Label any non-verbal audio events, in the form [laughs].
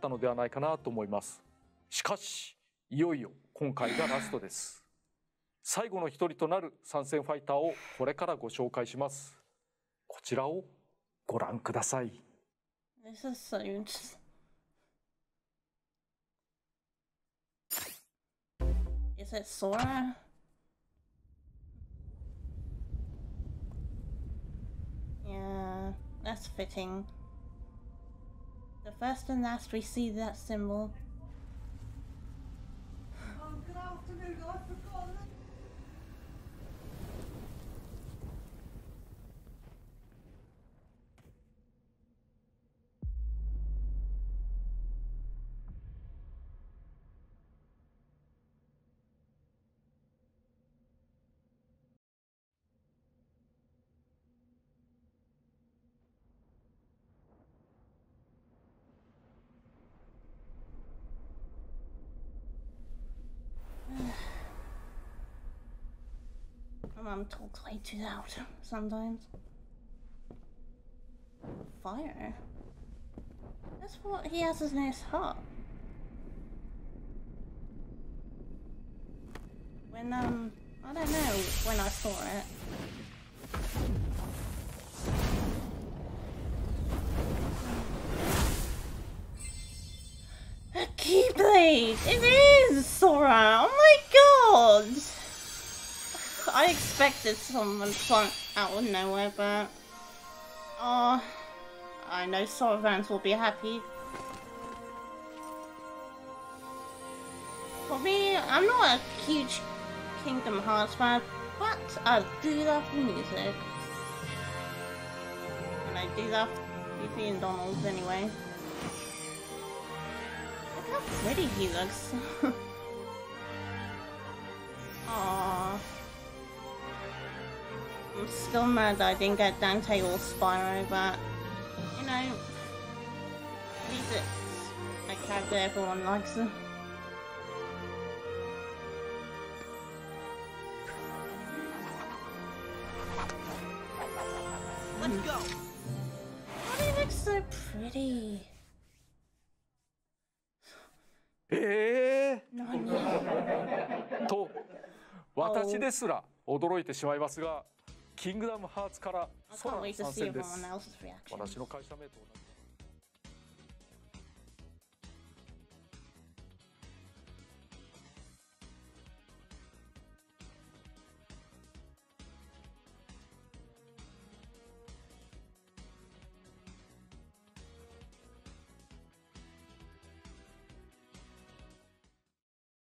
ったのではないかなと思いますしかしいよいよ今回がラストです最後の一人となる参戦ファイターをこれからご紹介しますこちらをご覧ください This is so interesting. Is it Sora? Yeah, that's fitting. The first and last we see that symbol. My mum talks way too loud sometimes. Fire? That's what he has his his heart. When, um, I don't know when I saw it. A Keyblade! It is Sora! Oh my god! I expected someone from out of nowhere, but oh, I know Sora fans will be happy. For me, I'm not a huge Kingdom Hearts fan, but I do love the music, and I do love Goofy and Donald anyway. Look how pretty he looks. [laughs] I'm still mad that I didn't get Dante or Spyro, but you know, it's a character everyone likes. Let's go. Why do you look so pretty? え何ー、と私ですら驚いてしまいますがキングダムハーツからソラ参戦です。私の会社名と